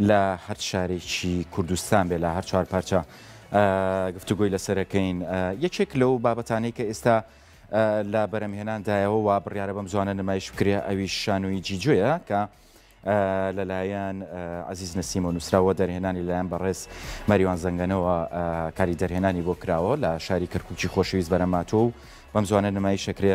لە هەر شارێکی کوردستان بێ لە هەر چوار پارچە گفتوگۆی لەسەرەکەین یەکێک لەو بابەتانەی کە ئێستا لە بەرەمهێنان دایەوە و بڕیارە بەم زوانە نمایش بکرێ ئەوی شانۆی جیجوێە کە لەلایەن عزیز نسیم و نووسراوە دەرهێنانی لایەن بەڕێز مەریوان زەنگەنەوە کاری دەرهێنانی بۆ کراوە لە شاری کەرکوکی خۆشەویست بەرەماتۆ و بەم زوانە نمایشەکرێ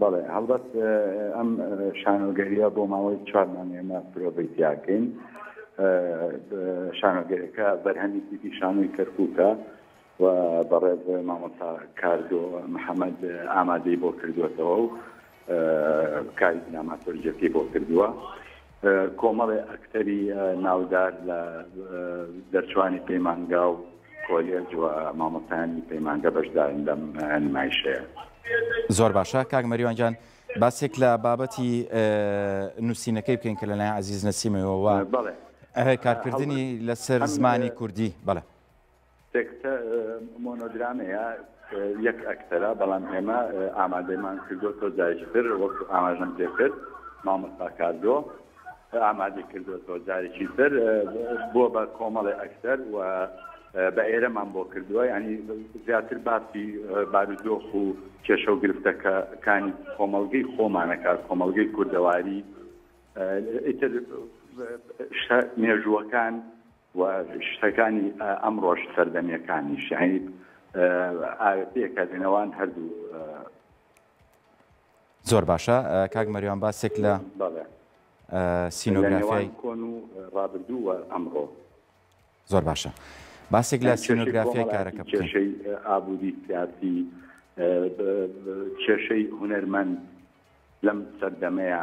بەڵێ هەڵبەت ئەم شانۆگەریە بۆ ماوەی چوار مانێمە پرۆڤەی تیاکەین شانۆگەرەکە بەرهەمی تیپی شانۆی کەرکووکە و بەڕێز مامۆسا کاردۆ محەممەد ئامادەی بۆ کردوێتەوە و کاری دراماتۆرجەکەی بۆ کردووە کۆمەڵێ ئەکتەری ناودار لە دەرچوانی پەیمانگا و کۆلێج و مامۆستانی پەیمانگە بەشدارن لەم نمایشەیە زۆر باشە کاک مەریوانجان باسێک لە بابەتی نووسینەکەی بکەین کە لەلایەن عزیز نەسیمەوە کارکردنی لەسەر زمانی کوردی بەڵێ سێکسە مۆنۆدرامەیە یەک ئەکتەرە بەڵام ئێمە ئامادەمان کردو تۆ جایشتر وەک ئاماژەم پێ کرد مامۆستا کاردۆ ئامادەی کردو تۆ جارێکی تر بۆ بە کۆمەڵی ئەکتەر و بە ئێرەمان بۆ کردووە ینی زیاتر باسی بارودۆخ و کێشە و گرفتەکە کانی کۆمەلگەی خۆمانەکە کۆمەلگەی کوردەواری ئیتر مێژووەکان و شتەکانی ئەمڕۆش سەردەمیەکانیش یعنی پێکە دێنەوان هەردوو زۆر باشە کاک مەریوان باسێک لە سینۆگرافیای کۆن و ڕابردوو و ئەمڕۆ زۆر باشە باسێک لە سینۆگرافیای کارەکە کێشەی ئابووری سیاسی کێشەی هوەرمەند لەم سەردەمەیە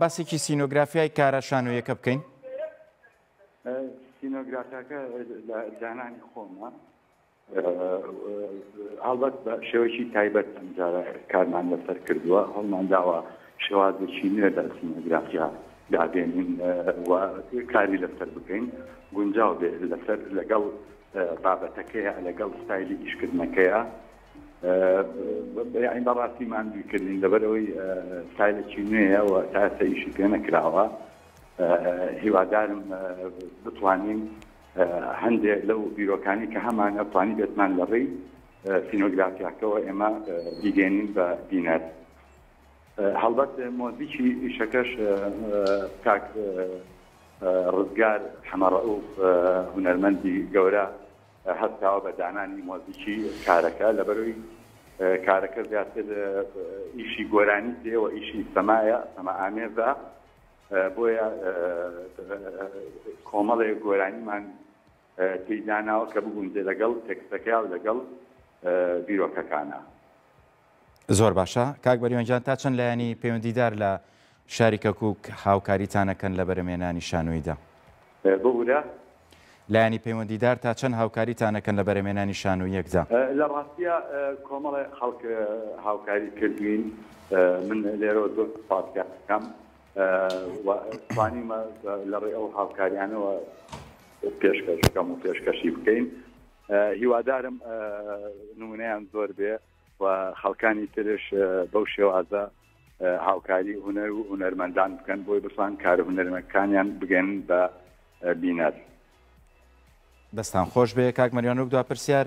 باسێکی سینۆگرافیای کارە شانۆیەکە بکەین؟ سینۆگرافیاکە لە دانانی خۆمە هەڵبەت بە شێوەیەکی تایبەت ئەمجارە کارمان لەسەر کردووە هەڵمان داوە شێوازێکی نوێ لە سینۆگرافیا دابێنین و کاری لەسەر بکەین گونجاو بێت لەسەر لەگەڵ بابەتەکەیە لەگەڵ ستایلی ئیشکردنەکەیە یعنی بەڕاستی ماندووی کردین لەبەرەوەی سایلێکی نوێیە و تا ئێستا ئیشی پێ نەکراوە هیوادارم بتوانین هەندێک لەو بیرۆکانی کە هەمانە توانی بێتمان لە ڕێی سینۆگرافیاکەەوە ئێمە بیگەێنین بە دینەر هەڵبەت مۆزیکی ئیشەکەش کاک ڕزگار حەمەڕە و هوەرمەندی گەورە هەستاوە بە دانانی مۆزیکی کارەکە لەبەرەوەی کارەکە زیاتر ئیشی گۆرانی تێوە ئیشی سەمایە سەما ئامێزە بۆیە کۆمەڵێک گۆرانیمان تێداناوە کە بگونجێ لەگەڵ تێکستەکە و لەگەڵ بیرۆکەکانە. زۆر باشە کاک بەریۆنجان تا چەند لایەنی پەیوەندیدار لە شاری کەکوک هاوکاریتانەکەن لە بەرەمێنانی شانۆیدا ببورە؟ لایەنی پەیوەندیدار تا چەند هاوکاریتانەکەن لە بەرەمێنانی شانۆیەکدا؟ لە ڕاستیا کۆمەڵێ خەڵک هاوکاری کردوین من لێرەوە زۆر سوپاسیان دەکەم و توانیمە لەڕێی ئەو هاوکاریانەوە پێشکەش بکەم و پێشکەشی بکەین هیوادارم نمونەیان زۆر بێ و خەڵکانی ترش بەو شێوازە هاوکاری هوەر و هوەرمەندان بکەن بۆی بسان کار هوەرمەکانیان بگەن بە بینەر دەستان خۆش بێ کاک مەریانۆک دو پرسیار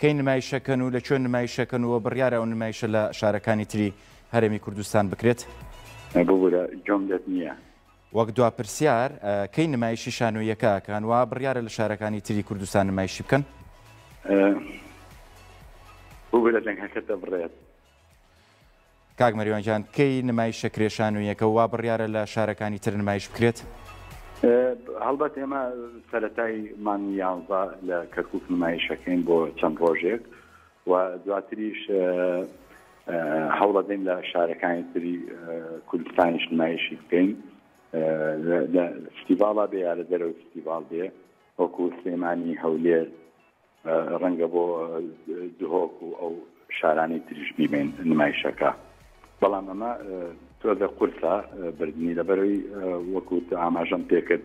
کەی نمایشەکەن و لە چۆن نمایشەکەن و بڕیارە و نمایشە لە شارەکانی تری هەرێمی کوردستان بکرێت ببورە جۆم دەت نییە وەک دوا پرسیار، کەی نمایشی شانۆییەکە ئەکەن و بڕیارە لە شارەکانی تری کوردستان نمایشی بکەن؟ بۆ بێ لە جەنگەکە دەبڕێت. کاک مەریوان گیان، کەی نمایشە کرێ شانۆییەکە و بڕیارە لە شارەکانی تر نمایش بکرێت؟ هەڵبەت ئێمە سەتای مانگی یانزە لە کەرکک نمایشەکەین بۆ چەند ڕۆژێک و دواتریش هەوڵەدەین لە شارەکانی تری کوردستانیش نمایشی بکەین لە فستیڤاڵا بێ یارە دەرەوە فستیڤاڵ بێ وەکو سلێمانی هەولێر ڕەنگە بۆ دهۆک و ئەو شارانی تریش بیبێن نمایشەکە بەڵام ئەمە تۆزە قورسە بردننی لەبەرەوەی وەکووت ئاماژەم پێکرد